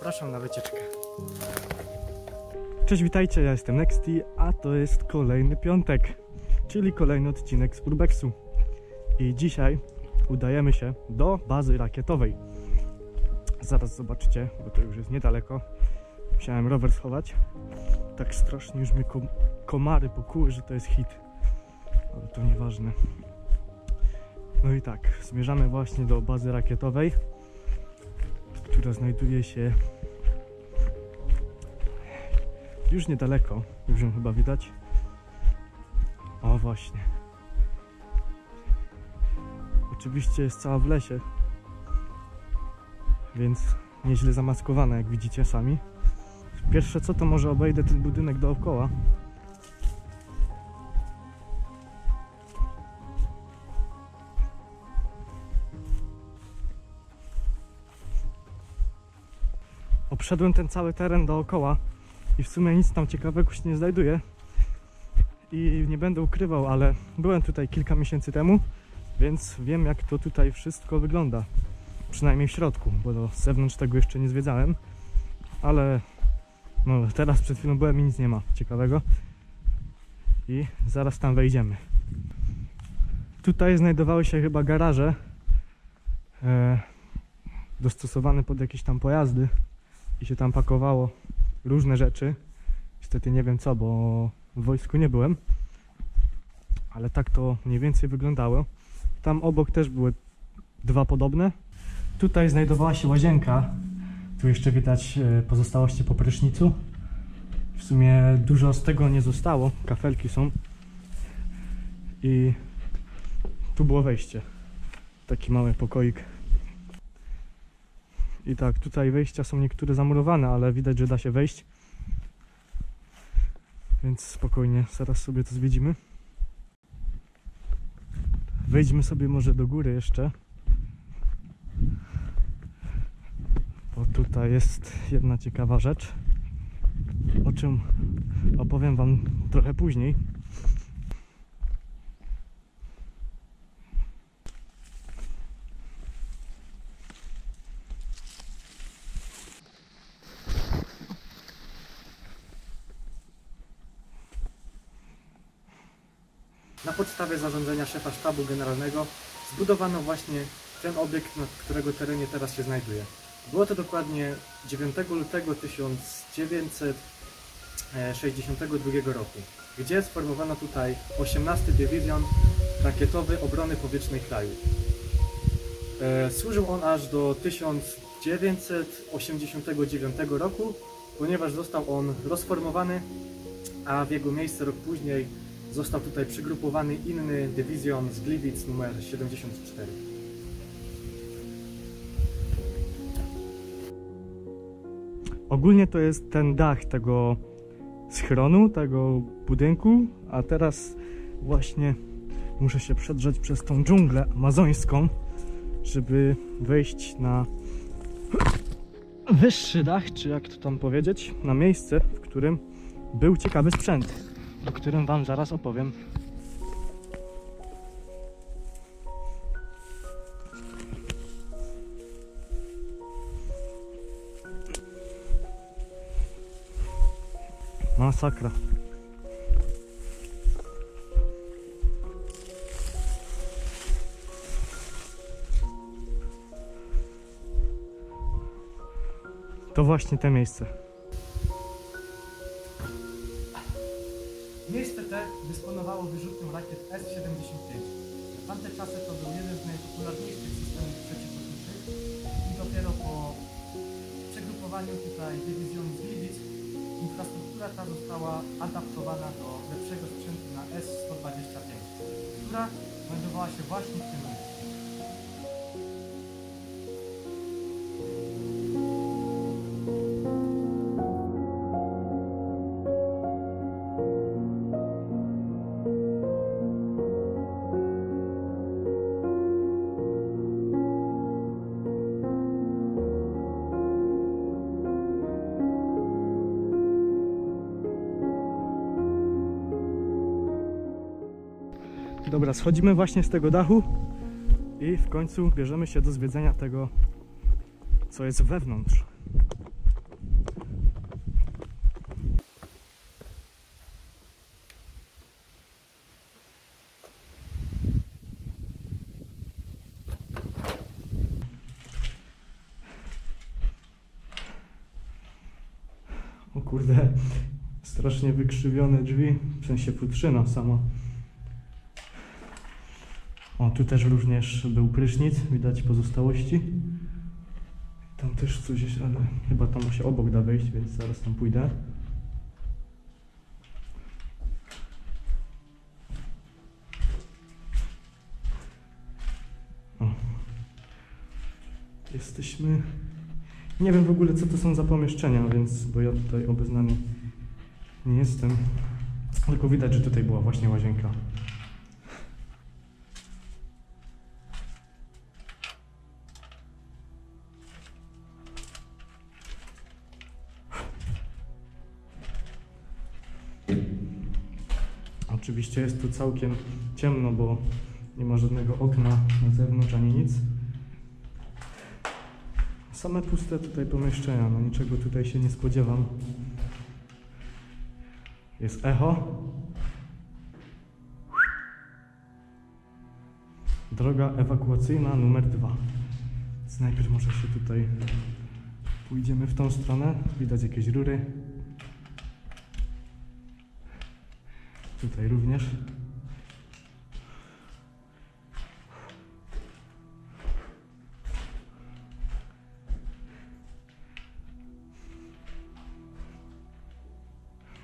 Zapraszam na wycieczkę. Cześć, witajcie, ja jestem Nexty, a to jest kolejny piątek, czyli kolejny odcinek z Urbexu. I dzisiaj udajemy się do bazy rakietowej. Zaraz zobaczycie, bo to już jest niedaleko. Musiałem rower schować. Tak strasznie już mnie kom komary pokuły, że to jest hit. Ale to nieważne. No i tak, zmierzamy właśnie do bazy rakietowej, która znajduje się już niedaleko. Już ją chyba widać. O właśnie. Oczywiście jest cała w lesie, więc nieźle zamaskowana, jak widzicie sami. Pierwsze co to może obejdę ten budynek dookoła. Obszedłem ten cały teren dookoła i w sumie nic tam ciekawego się nie znajduje. I nie będę ukrywał, ale byłem tutaj kilka miesięcy temu, więc wiem jak to tutaj wszystko wygląda. Przynajmniej w środku, bo do zewnątrz tego jeszcze nie zwiedzałem. Ale no, teraz przed chwilą byłem i nic nie ma ciekawego. I zaraz tam wejdziemy. Tutaj znajdowały się chyba garaże e, dostosowane pod jakieś tam pojazdy i się tam pakowało różne rzeczy. Niestety nie wiem co, bo w wojsku nie byłem. Ale tak to mniej więcej wyglądało. Tam obok też były dwa podobne. Tutaj znajdowała się łazienka. Tu jeszcze widać e, pozostałości po prysznicu. W sumie dużo z tego nie zostało. Kafelki są. I tu było wejście. Taki mały pokoik. I tak, tutaj wejścia są niektóre zamurowane, ale widać, że da się wejść. Więc spokojnie, zaraz sobie to zwiedzimy. Wejdźmy sobie może do góry jeszcze. Bo tutaj jest jedna ciekawa rzecz, o czym opowiem Wam trochę później. Na podstawie zarządzenia szefa sztabu generalnego zbudowano właśnie ten obiekt, na którego terenie teraz się znajduje. Było to dokładnie 9 lutego 1962 roku, gdzie sformowano tutaj 18 Dywizjon Rakietowy Obrony Powietrznej kraju. E, Służył on aż do 1989 roku, ponieważ został on rozformowany, a w jego miejsce rok później został tutaj przygrupowany inny dywizjon z Gliwic numer 74. Ogólnie to jest ten dach tego schronu, tego budynku, a teraz właśnie muszę się przedrzeć przez tą dżunglę amazońską, żeby wejść na wyższy dach, czy jak to tam powiedzieć, na miejsce, w którym był ciekawy sprzęt, o którym Wam zaraz opowiem. Masakra. To właśnie te miejsce. Miejsce te dysponowało wyrzutnią rakiet S-75. W tamte czasy to był jeden z najpopularniejszych systemów przeciwlotniczych i dopiero po przegrupowaniu tutaj dywizjonu z Gliwic infrastruktura ta została adaptowana do lepszego sprzętu na S-125, która znajdowała się właśnie w tym miejscu. Dobra, schodzimy właśnie z tego dachu i w końcu bierzemy się do zwiedzenia tego, co jest wewnątrz. O kurde, strasznie wykrzywione drzwi, w sensie futrzyna sama. O, tu też również był prysznic, widać pozostałości. Tam też coś jest, ale chyba tam się obok da wejść, więc zaraz tam pójdę. O. Jesteśmy... Nie wiem w ogóle co to są za pomieszczenia, więc, bo ja tutaj obeznany nie jestem. Tylko widać, że tutaj była właśnie łazienka. Oczywiście jest tu całkiem ciemno, bo nie ma żadnego okna na zewnątrz ani nic. Same puste tutaj pomieszczenia, no niczego tutaj się nie spodziewam. Jest echo. Droga ewakuacyjna numer dwa. Więc najpierw może się tutaj pójdziemy w tą stronę. Widać jakieś rury. Tutaj również.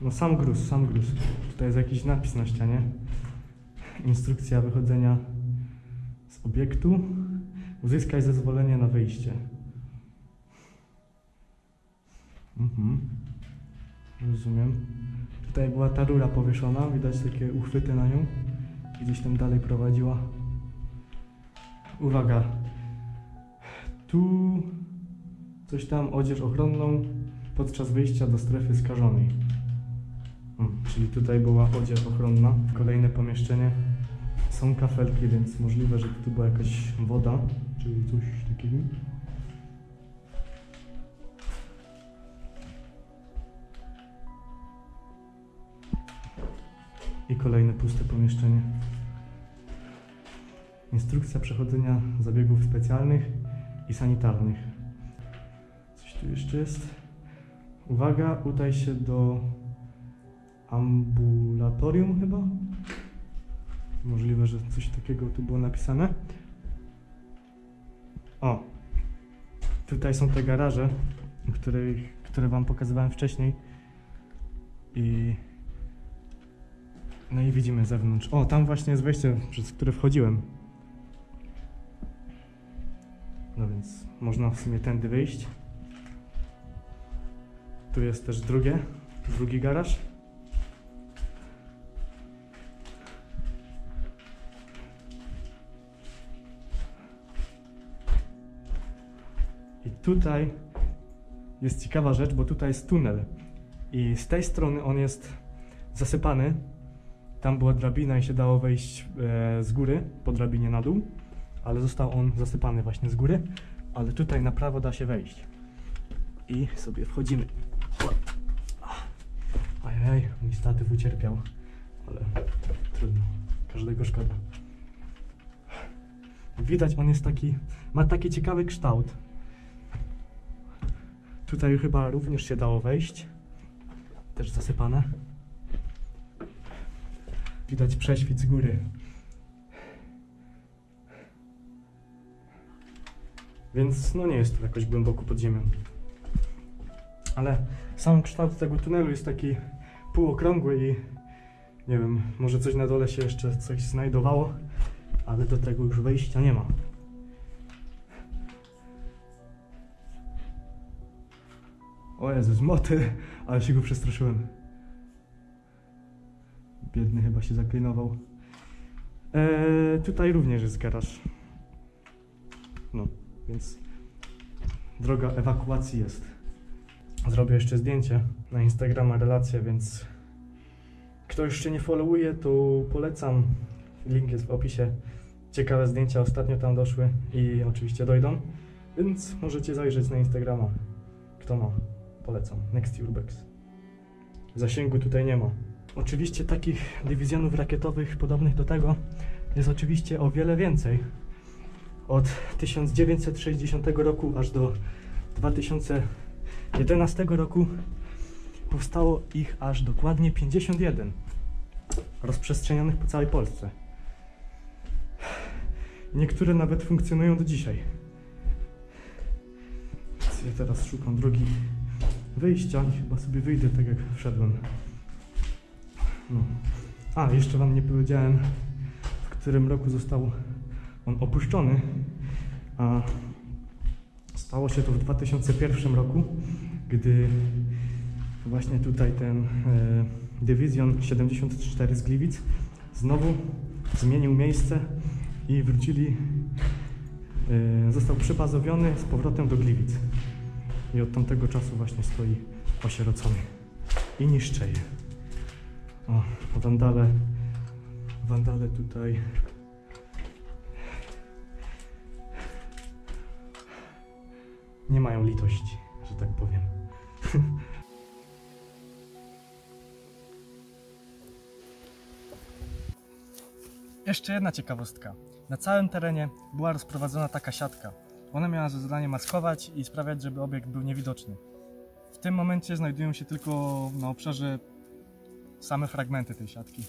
No sam gruz, sam gruz. Tutaj jest jakiś napis na ścianie. Instrukcja wychodzenia z obiektu. Uzyskaj zezwolenie na wyjście. Mhm. Rozumiem. Tutaj była ta rura powieszona, widać takie uchwyty na nią. Gdzieś tam dalej prowadziła. Uwaga. Tu coś tam, odzież ochronną podczas wyjścia do strefy skażonej. Hmm, czyli tutaj była odzież ochronna. Kolejne pomieszczenie. Są kafelki, więc możliwe, że tu była jakaś woda, czy coś takiego. I kolejne puste pomieszczenie. Instrukcja przechodzenia zabiegów specjalnych i sanitarnych. Coś tu jeszcze jest. Uwaga, udaj się do ambulatorium chyba. Możliwe, że coś takiego tu było napisane. O, tutaj są te garaże, które, które Wam pokazywałem wcześniej. I no i widzimy zewnątrz. O, tam właśnie jest wejście, przez które wchodziłem. No więc można w sumie tędy wyjść. Tu jest też drugie, drugi garaż. I tutaj jest ciekawa rzecz, bo tutaj jest tunel. I z tej strony on jest zasypany. Tam była drabina i się dało wejść e, z góry, po drabinie na dół, ale został on zasypany właśnie z góry. Ale tutaj na prawo da się wejść. I sobie wchodzimy. Ajaj, mój statyw ucierpiał, ale trudno. Każdego szkoda. Widać, on jest taki, ma taki ciekawy kształt. Tutaj chyba również się dało wejść. Też zasypane. Widać prześwit z góry. Więc no nie jest to jakoś głęboko pod ziemią. Ale sam kształt tego tunelu jest taki półokrągły i nie wiem, może coś na dole się jeszcze coś znajdowało, ale do tego już wejścia nie ma. O Jezus, motyl, ale się go przestraszyłem. Biedny chyba się zaklinował. Eee, tutaj również jest garaż. No, więc droga ewakuacji jest. Zrobię jeszcze zdjęcie na Instagrama, relację, więc kto jeszcze nie followuje, to polecam. Link jest w opisie. Ciekawe zdjęcia ostatnio tam doszły i oczywiście dojdą, więc możecie zajrzeć na Instagrama. Kto ma, polecam. Next Urbex. Zasięgu tutaj nie ma. Oczywiście takich dywizjonów rakietowych podobnych do tego jest oczywiście o wiele więcej. Od 1960 roku aż do 2011 roku powstało ich aż dokładnie 51, rozprzestrzenionych po całej Polsce. Niektóre nawet funkcjonują do dzisiaj. Ja teraz szukam drogi wyjścia i chyba sobie wyjdę tak jak wszedłem. No. A, jeszcze wam nie powiedziałem, w którym roku został on opuszczony. A stało się to w 2001 roku, gdy właśnie tutaj ten e, dywizjon 74 z Gliwic znowu zmienił miejsce i wrócili, e, został przybazowiony z powrotem do Gliwic. I od tamtego czasu właśnie stoi osierocony i niszczeje. O, wandale, wandale tutaj nie mają litości, że tak powiem. Jeszcze jedna ciekawostka. Na całym terenie była rozprowadzona taka siatka. Ona miała za zadanie maskować i sprawiać, żeby obiekt był niewidoczny. W tym momencie znajdują się tylko na obszarze same fragmenty tej siatki.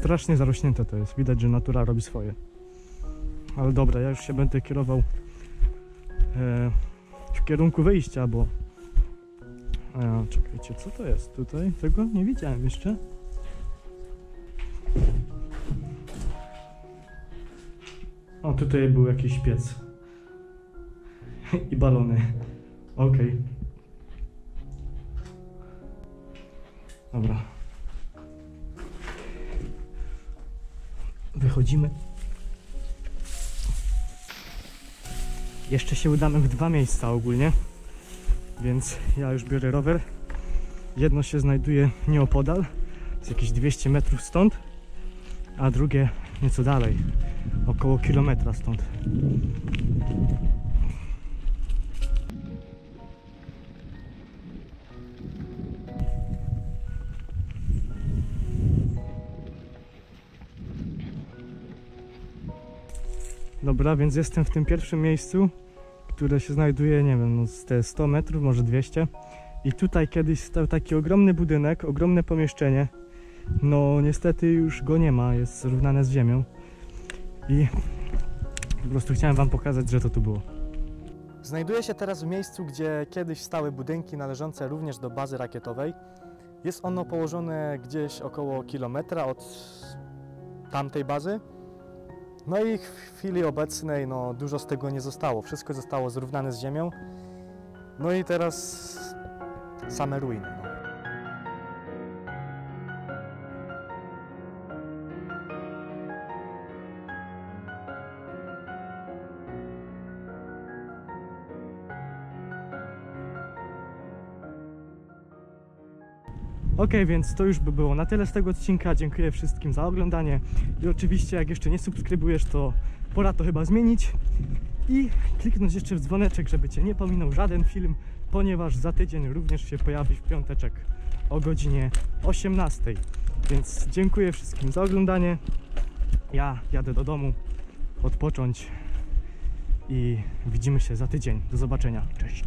Strasznie zarośnięte to jest. Widać, że natura robi swoje. Ale dobra, ja już się będę kierował e, w kierunku wyjścia, bo. E, czekajcie, co to jest tutaj? Tego nie widziałem jeszcze. O, tutaj był jakiś piec. I balony. Okej. Dobra. Wychodzimy. Jeszcze się udamy w dwa miejsca ogólnie, więc ja już biorę rower. Jedno się znajduje nieopodal, z jakieś 200 metrów stąd, a drugie nieco dalej, około kilometra stąd. Dobra, więc jestem w tym pierwszym miejscu, które się znajduje, nie wiem, no te 100 metrów, może 200. I tutaj kiedyś stał taki ogromny budynek, ogromne pomieszczenie. No niestety już go nie ma, jest zrównane z ziemią. I po prostu chciałem wam pokazać, że to tu było. Znajduję się teraz w miejscu, gdzie kiedyś stały budynki należące również do bazy rakietowej. Jest ono położone gdzieś około kilometra od tamtej bazy. No i w chwili obecnej no, dużo z tego nie zostało. Wszystko zostało zrównane z ziemią. No i teraz same ruiny. Ok, więc to już by było na tyle z tego odcinka. Dziękuję wszystkim za oglądanie. I oczywiście, jak jeszcze nie subskrybujesz, to pora to chyba zmienić. I kliknąć jeszcze w dzwoneczek, żeby Cię nie pominął żaden film, ponieważ za tydzień również się pojawi w piąteczek o godzinie 18. Więc dziękuję wszystkim za oglądanie. Ja jadę do domu odpocząć i widzimy się za tydzień. Do zobaczenia. Cześć.